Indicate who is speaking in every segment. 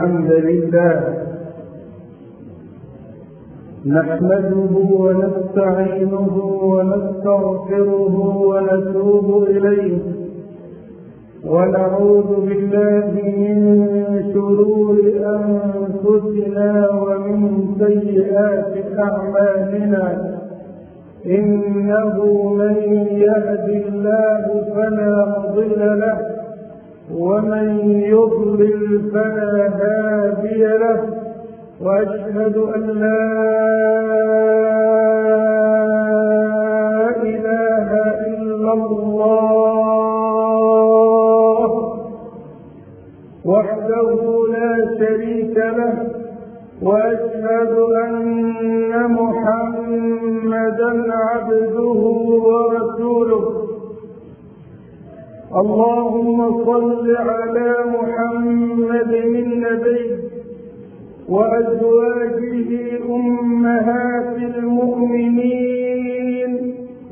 Speaker 1: الحمد لله. نحمده ونستعينه ونستغفره ونتوب إليه. ونعوذ بالله من شرور أنفسنا ومن سيئات أعمالنا. إنه من يهد الله فلا مضل له. ومن يضلل فلا هادي له وأشهد أن لا إله إلا الله وحده لا شريك له وأشهد أن محمدا عبده ورسوله اللهم صل على محمد النبي وأزواجه أمهات المؤمنين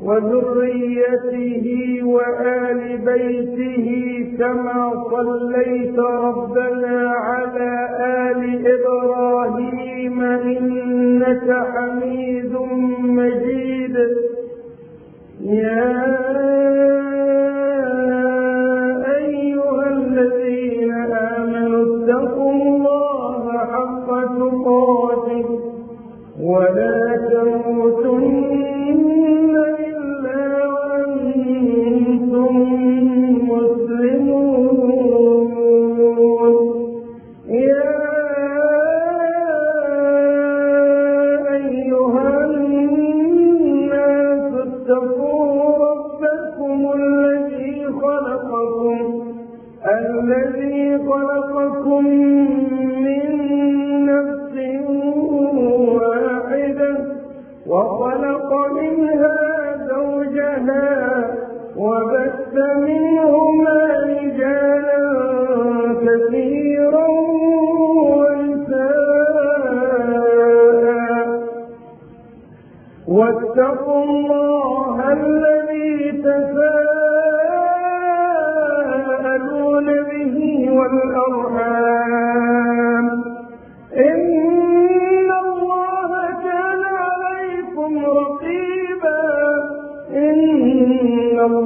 Speaker 1: وذريته وآل بيته كما صليت ربنا على آل إبراهيم إنك حميد مجيد. يا ولا تموتن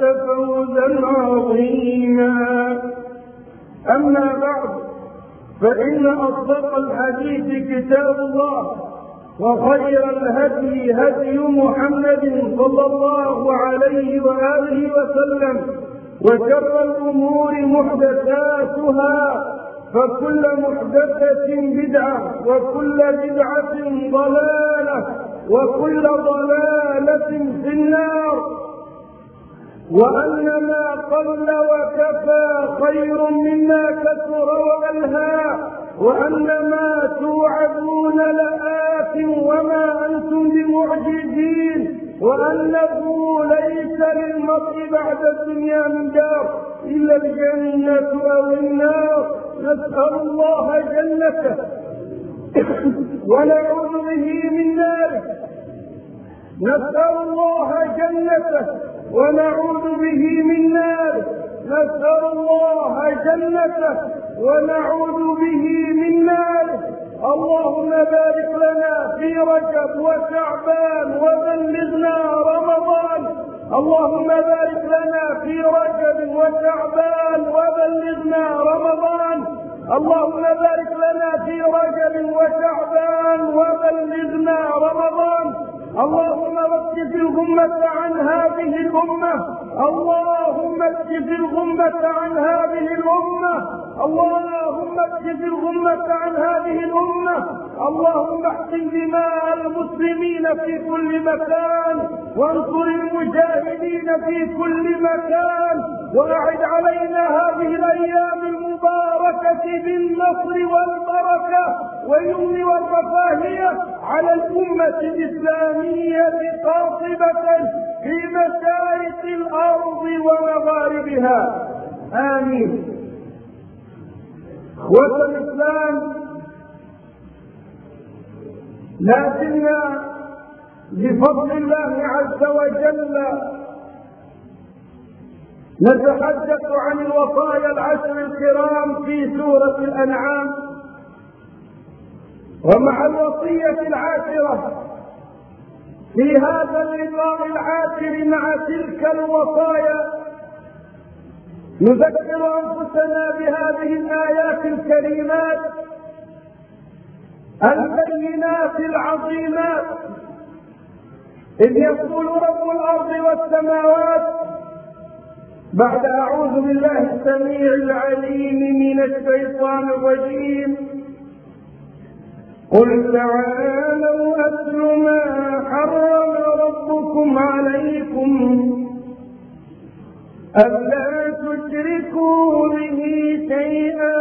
Speaker 1: فاز فوزا عظيما. أما بعد فإن أصدق الحديث كتاب الله وخير الهدي هدي محمد صلى الله عليه وآله وسلم وشر الأمور محدثاتها فكل محدثة بدعة وكل بدعة ضلالة وكل ضلالة في النار. وأن ما قل وكفى خير مما كثر وألهى وأن ما توعدون لآت وما أنتم بمعجزين وأنه ليس للمرء بعد الدنيا من دار إلا الجنة أو النار. نسأل الله جنته. ونعوذ به من ناره نسأل الله جنته. ونعوذ به من ناره نسأل الله جنته ونعوذ به من ناره اللهم بارك لنا في رجب وشعبان وبلغنا رمضان. اللهم بارك لنا في رجب وشعبان وبلغنا رمضان. اللهم بارك لنا في رجب وشعبان وبلغنا رمضان. اللهم اكشف الغمة عن هذه الأمة. اللهم اكشف الغمة عن هذه الأمة. اللهم اكشف الغمة عن هذه الأمة. اللهم احسن دماء المسلمين في كل مكان. وانصر المجاهدين في كل مكان. وأعد علينا هذه الأيام المباركة البركة بالنصر والبركة واليمن والرفاهية على الأمة الإسلامية قاطبة في مشارق الأرض ومغاربها. آمين. إخوة الإسلام لكن بفضل الله عز وجل نتحدث عن الوصايا العشر الكرام في سورة الأنعام ومع الوصية العاشرة في هذا اللقاء العاشر مع تلك الوصايا نذكر أنفسنا بهذه الآيات الكريمات البينات العظيمات إذ يقول رب الأرض والسماوات بعد أعوذ بالله السميع العليم من الشيطان الرجيم. قل تعالوا أتل ما حرم ربكم عليكم ألا تشركوا به شيئا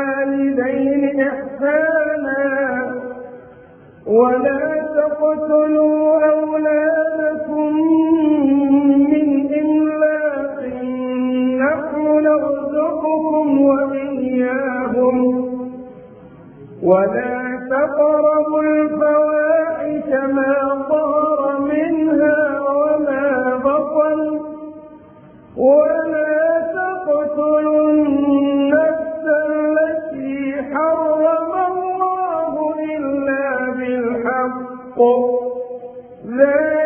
Speaker 1: وبالوالدين إحسانا ولا تقتلوا أولادكم من إملاق نحن نرزقكم وإياهم ولا تقربوا الفواحش ما ظهر منها وما بطن ولا تقتلوا النفس التي حرم الله إلا بالحق ذلكم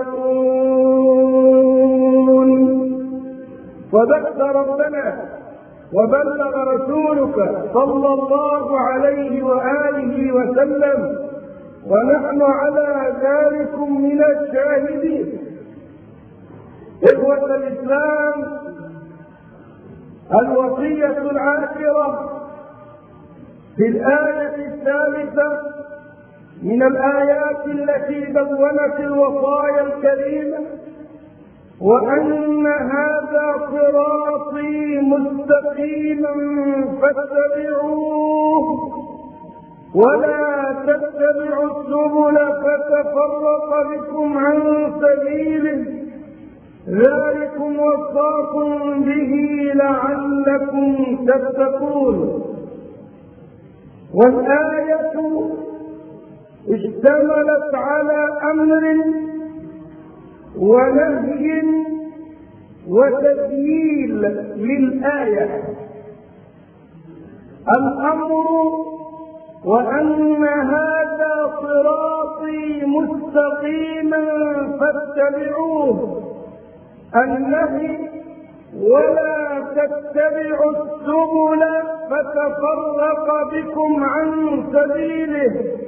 Speaker 1: تتقون صدقت ربنا وبلغ رسولك صلى الله عليه وآله وسلم. ونحن على ذلك من الشاهدين. إخوة الإسلام الوصية العاشرة في الآية الثالثة من الآيات التي دونت الوصايا الكريمة وأن هذا صراطي مستقيما فاتبعوه ولا تتبعوا السبل فتفرق بكم عن سبيله. ذلكم وصاكم به لعلكم تتقون. والآية اشتملت على أمر ونهي وتسييل للآية. الأمر وأن هذا صراطي مستقيما فاتبعوه. النهي ولا تتبعوا السبل فتفرق بكم عن سبيله.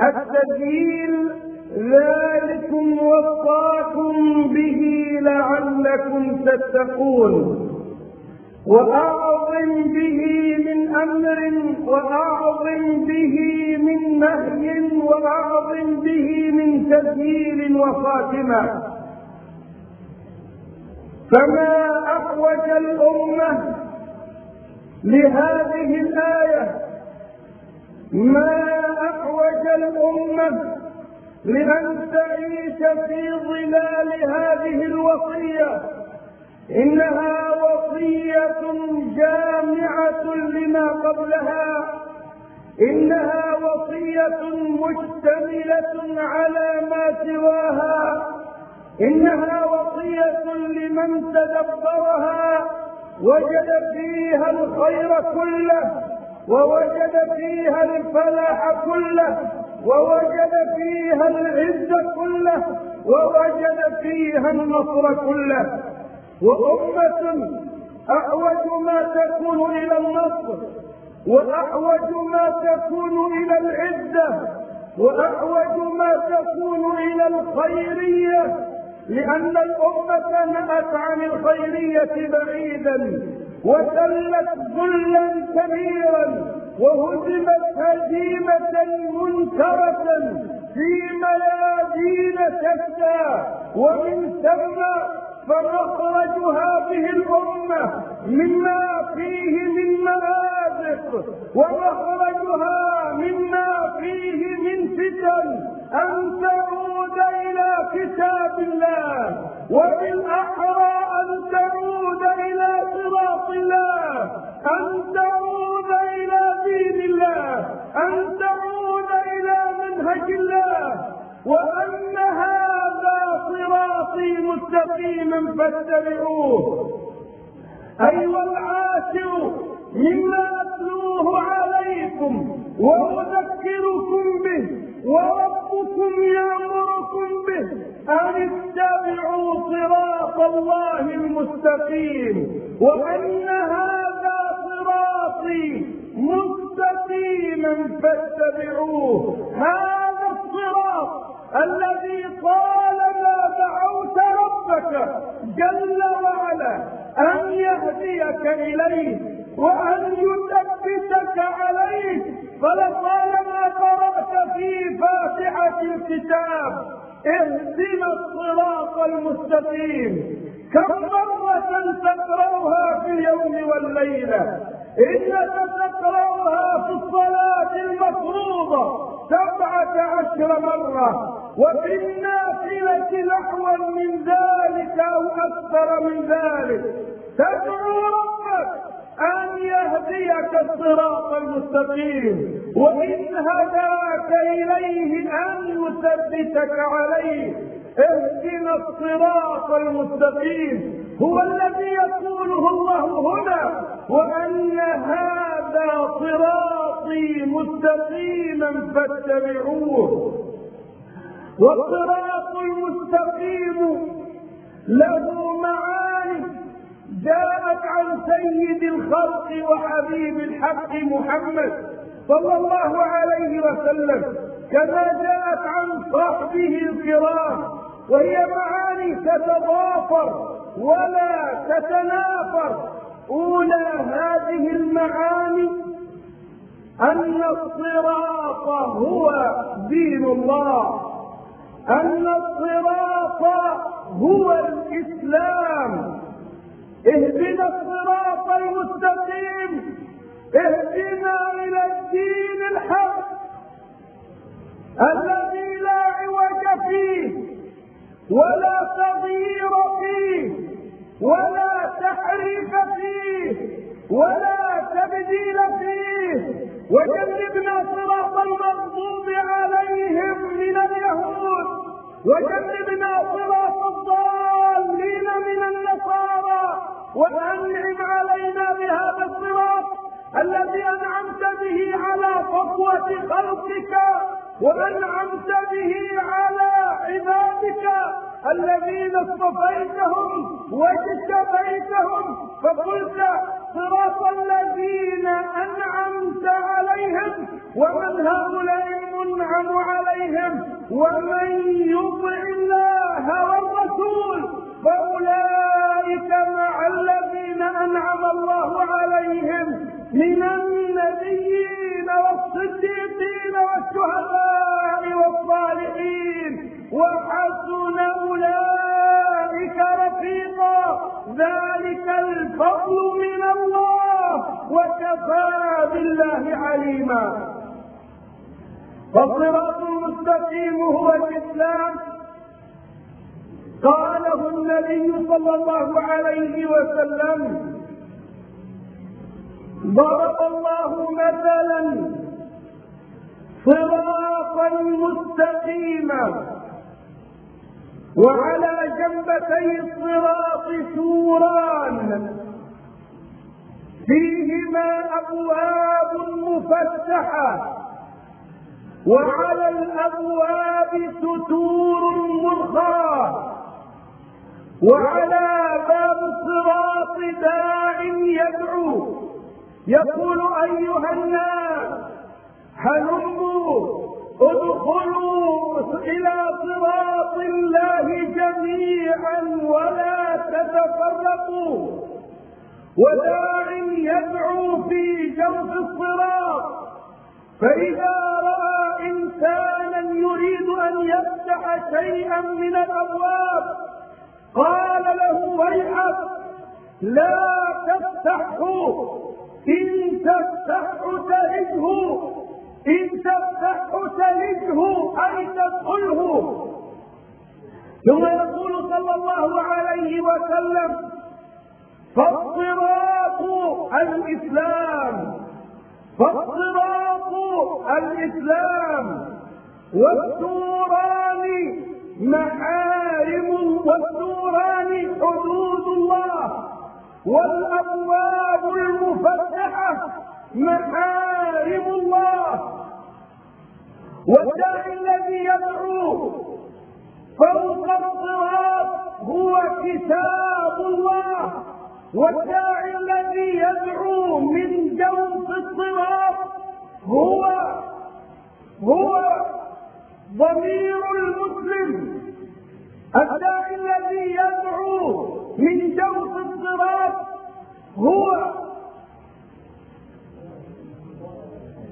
Speaker 1: السبيل ذلكم وصاكم به لعلكم تتقون. وأعظم به من أمر وأعظم به من نهي وأعظم به من تسهيل وخاتمة. فما أحوج الأمة لهذه الآية ما أحوج الأمة لأن تعيش في ظلال هذه الوصية. إنها وصية جامعة لما قبلها. إنها وصية مشتملة على ما سواها. إنها وصية لمن تدبرها. وجد فيها الخير كله. ووجد فيها الفلاح كله ووجد فيها العز كله ووجد فيها النصر كله. وأمة أحوج ما تكون إلى النصر وأحوج ما تكون إلى العزة وأحوج ما تكون إلى الخيرية لأن الأمة نأت عن الخيرية بعيدا. وسلت ذلا كبيرا وهزمت هزيمة منكرة في ميادين شتى ومن ثم فمخرج هذه الأمة مما فيه من مآزق ومخرجها مما فيه من فتن. أن تعود إلى كتاب الله وبالأحرى أن تعود إلى الله. أن تعود إلى دين الله. أن تعود إلى منهج الله. وأن هذا صراطي مستقيما فاتبعوه. أيها العاشر مما أتلوه عليكم وأذكركم به وربكم يأمركم به أن اتبعوا صراط الله المستقيم. وأن هذا صراطي مستقيما فاتبعوه. هذا الصراط الذي طالما دعوت ربك جل وعلا أن يهديك إليه وأن يثبتك عليه. فلطالما قرأت في فاتحة الكتاب اهدنا الصراط المستقيم. كم اليوم والليلة إنك تقرأها في الصلاة المفروضة سبعة عشر مرة وفي النافلة نحوا من ذلك أو أكثر من ذلك. تدعو ربك أن يهديك الصراط المستقيم وإن هداك إليه أن يثبتك عليه. اهدنا الصراط المستقيم. هو الذي يقوله الله هنا وأن هذا صراطي مستقيما فاتبعوه. والصراط المستقيم له معاني جاءت عن سيد الخلق وحبيب الحق محمد صلى الله عليه وسلم كما جاءت عن صحبه الكرام وهي معاني تتضافر ولا تتنافر. أولى هذه المعاني أن الصراط هو دين الله. أن الصراط هو الإسلام. اهدنا الصراط المستقيم. اهدنا إلى الدين الحق الذي لا عوج فيه. ولا تغيير فيه ولا تحريف فيه ولا تبديل فيه. وجنبنا صراط المغضوب عليهم من اليهود وجنبنا صراط الضالين من النصارى. وأنعم علينا بهذا الصراط الذي أنعمت به على صفوه خلقك وأنعمت به على عبادك الذين اصطفيتهم واجتبيتهم فقلت صراط الذين أنعمت عليهم ومن هؤلاء المنعم عليهم ومن يطع الله والرسول فأولئك مع الذين أنعم الله عليهم من النبيين والصديقين والشهداء والصالحين. وحسن أولئك رفيقا. ذلك الفضل من الله وكفى بالله عليما. فالصراط المستقيم هو الإسلام. قاله النبي صلى الله عليه وسلم ضرب الله مثلا صراطا مستقيما. وعلى جنبتي الصراط سوران فيهما أبواب مفتحة. وعلى الأبواب ستور مرخاه وعلى باب الصراط داع يدعو. يقول أيها الناس هلموا ادخلوا إلى صراط الله جميعا ولا تتفرقوا. وداع يدعو في جوف الصراط. فإذا رأى انسانا يريد أن يفتح شيئا من الأبواب قال له ويحك لا تفتحه. إن تفتحه تهجه إن تفتح تلده أي تدخله. ثم يقول صلى الله عليه وسلم فالصراط الإسلام فالصراط الإسلام والسوران محارم والسوران حدود الله والأبواب المفتحة محارم الله. والداعي الذي يدعو فوق الصراط هو كتاب الله والداعي الذي يدعو من جوف الصراط هو هو ضمير المسلم. الداعي الذي يدعو من جوف الصراط هو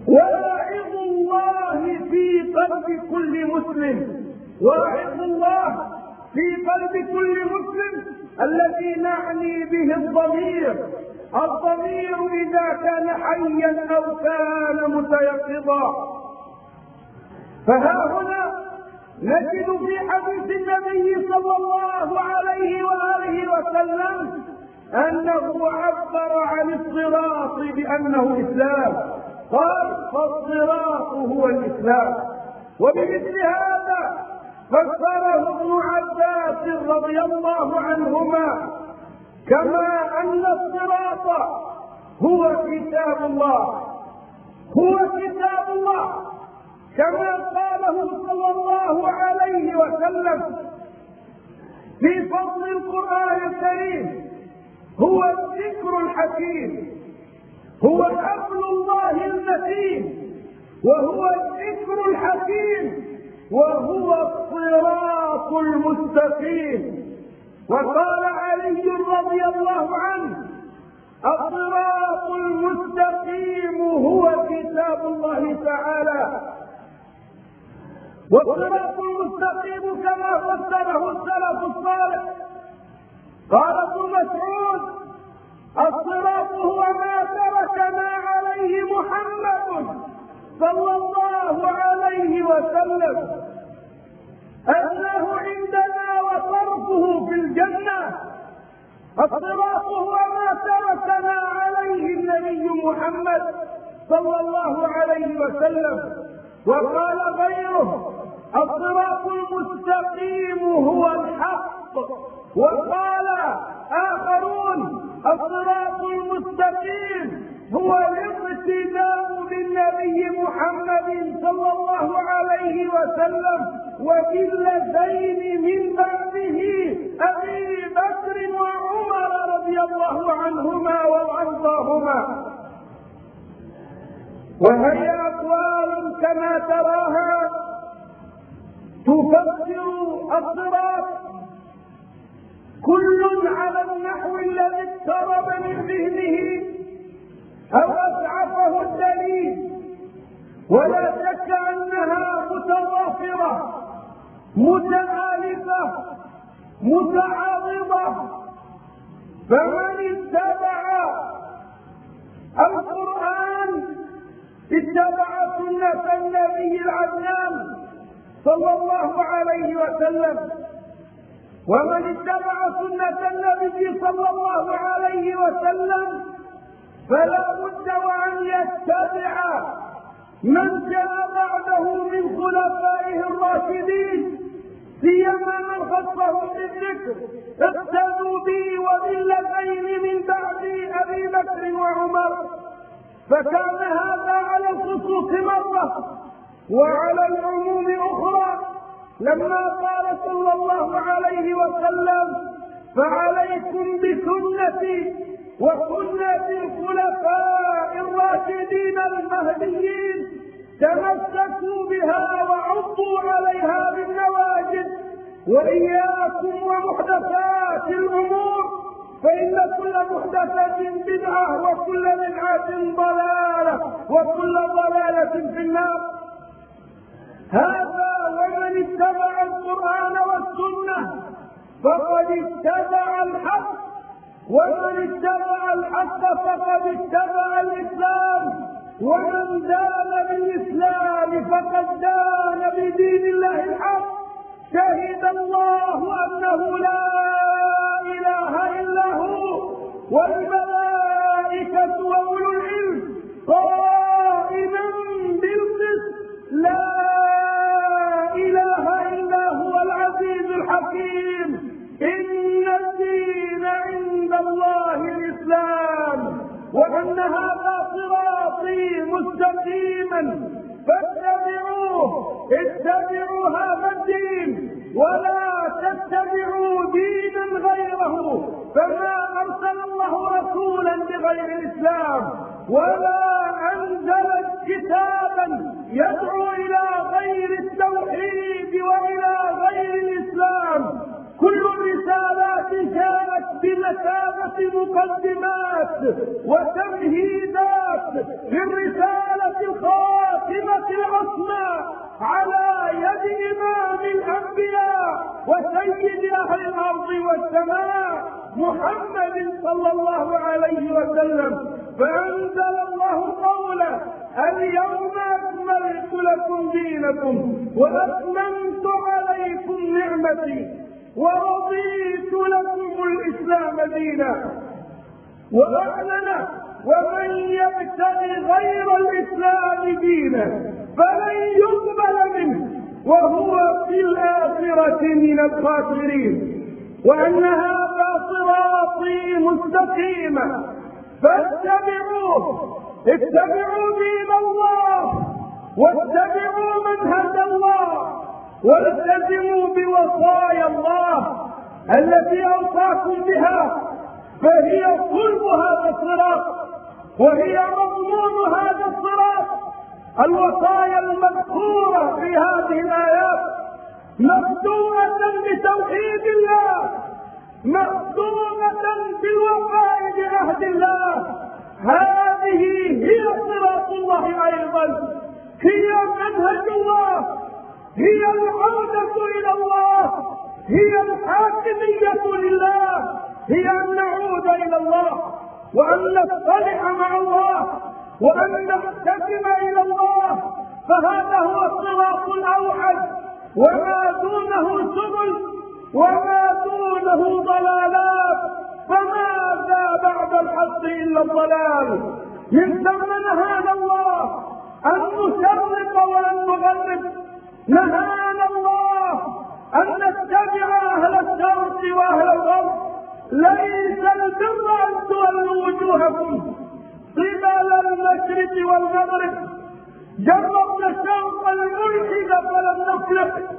Speaker 1: واعظ الله في قلب كل مسلم. واعظ الله في قلب كل مسلم الذي نعني به الضمير. الضمير إذا كان حيا أو كان متيقظا. فها هنا نجد في حديث النبي صلى الله عليه وآله وسلم أنه عبر عن الصراط بأنه إسلام. قال فالصراط هو الإسلام. وبمثل هذا فسره ابن عباس رضي الله عنهما كما أن الصراط هو كتاب الله. هو كتاب الله. كما قاله صلى الله عليه وسلم في فضل القرآن الكريم هو الذكر الحكيم هو حبل الله المتين وهو الذكر الحكيم. وهو الصراط المستقيم. وقال علي رضي الله عنه الصراط المستقيم هو كتاب الله تعالى. والصراط المستقيم كما فسره السلف الصالح. قال ابن مسعود الصراط هو ما تركنا عليه محمد. صلى الله عليه وسلم. أنه عندنا وطرفه في الجنة. الصراط هو ما تركنا عليه النبي محمد صلى الله عليه وسلم. وقال غيره الصراط المستقيم هو الحق. وقال آخرون الصراط المستقيم هو الاقتداء بالنبي محمد صلى الله عليه وسلم وبالذين من بعده أبي بكر وعمر رضي الله عنهما وأرضاهما. وهي أقوال كما تراها تفسر الصراط. كل على النحو الذي اقترب من ذهنه أو أسعفه الدليل. ولا شك أنها متضافرة متآلفة متعارضة. فمن اتبع القرآن اتبع سنة النبي العدنان صلى الله عليه وسلم. ومن اتبع سنة النبي صلى الله عليه وسلم فلا بد وأن يتبع من جاء بعده من خلفائه الراشدين سيما من خصهم بالذكر. اقتدوا بي وبالذين من بعدي أبي بكر وعمر. فكان هذا على الخصوص مرة. وعلى العموم أخرى لما قال صلى الله عليه وسلم فعليكم بسنتي وسنة الخلفاء الراشدين المهديين تمسكوا بها وعضوا عليها بالنواجذ. وإياكم ومحدثات الأمور فإن كل محدثة بدعة وكل بدعة ضلالة وكل ضلالة في النار. هذا ومن اتبع القرآن والسنة فقد اتبع الحق. ومن اتبع الحق فقد اتبع الإسلام ومن دان بالإسلام فقد دان بدين الله الحق. شهد الله أنه لا إله إلا هو والملائكة وأولو العلم. قائما اتبعوا هذا الدين ولا تتبعوا دينا غيره فما أرسل الله رسولا بغير الإسلام ولا أنزل كتابا يدعو إلى غير التوحيد وإلى غير الإسلام. كل الرسالات كانت بمثابة مقدمات وتمهيدات للرسالة الخاتمة العصمى. على يد إمام الأنبياء وسيد أهل الأرض والسماء محمد صلى الله عليه وسلم. فأنزل الله قوله اليوم أكملت لكم دينكم وأتممت عليكم نعمتي ورضيت لكم الإسلام دينا. وأعلن ومن يبتغي غير الإسلام دينا فلن يقبل منه. وهو في الآخرة من الخاسرين. وأن هذا صراطي مستقيما. فاتبعوه. اتبعوا دين الله. واتبعوا منهج الله. والتزموا بوصايا الله التي أوصاكم بها. فهي قلب هذا الصراط. وهي مضمون هذا الصراط. الوصايا المذكورة في هذه الآيات مخدومه بتوحيد الله مخدومه بالوفاء بعهد الله. هذه هي صراط الله أيضا هي منهج الله هي العودة إلى الله هي الحاكمية لله هي أن نعود إلى الله وأن نصطلح مع الله. وأن نقتسم إلى الله فهذا هو الصراط الأوحد. وما دونه سبل وما دونه ضلالات. فماذا بعد الحق إلا الضلال. من ثم نهانا الله أن نشرق وأن نغرب نهانا الله أن نتبع أهل الشرق وأهل الغرب. ليس البر أن تولوا وجوهكم. قبل المشرق والمغرب جربنا الشرق الملحد فلم المشرق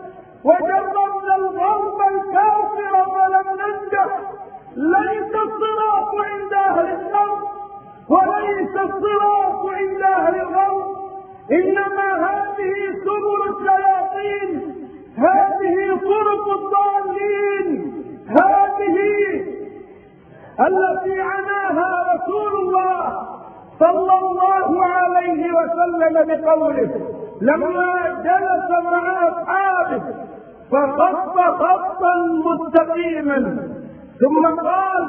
Speaker 1: وجربنا الغرب الكافر فلم ننجح. ليس الصراط عند أهل الأرض وليس الصراط عند أهل الغرب. إنما هذه سبل الشياطين هذه طرق الضالين هذه التي عناها رسول الله صلى الله عليه وسلم بقوله لما جلس مع أصحابه فخط خطا مستقيما. ثم قال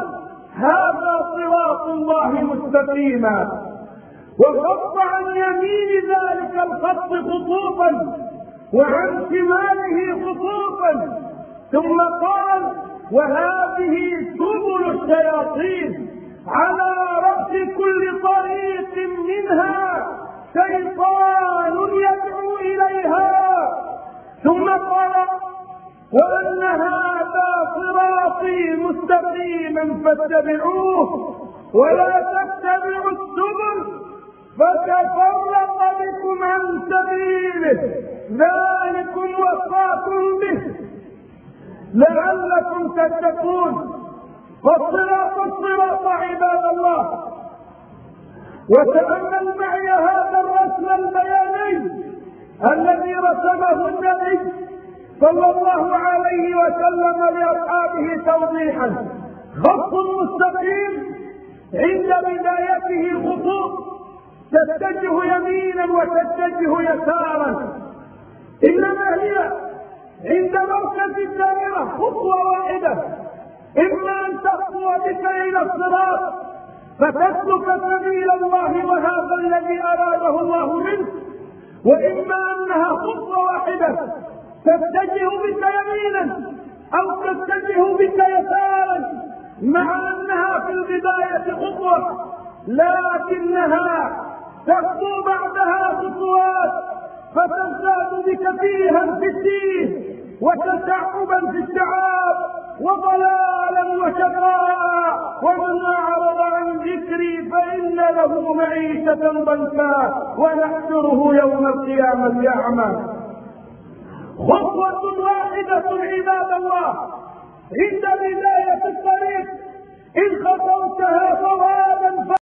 Speaker 1: هذا صراط الله مستقيما. وخط عن يمين ذلك الخط خطوطا وعن شماله خطوطا ثم قال وهذه سبل الشياطين. على رأس كل طريق منها شيطان يدعو إليها. ثم قال وأن هذا صراطي مستقيما فاتبعوه ولا تتبعوا السبل فتفرق بكم عن سبيله. ذلكم وصاكم به. لعلكم تتقون. فالصراط الصراط عباد الله. وتأمل معي هذا الرسم البياني الذي رسمه النبي صلى الله عليه وسلم لأصحابه توضيحا. خط مستقيم عند بدايته خطوط. تتجه يمينا وتتجه يسارا. إنما هي عند مركز الدائرة خطوة واحدة. بك إلى الصراط. فتسلك سبيل الله وهذا الذي أراده الله منك وإما أنها خطوه واحدة. تتجه بك يمينا أو تتجه بك يسارا. مع أنها في البداية خطوة لكنها تخطو بعدها خطوات. فتزداد بك فيها في الدين وتشعبا في الشعاب وضلالا وشقاء. ومن أعرض عن ذكري فإن له معيشة ضنكا. ونحشره يوم القيامة أعمى. خطوه واحدة عباد الله. عند بدايه الطريق إن خطوتها فواحد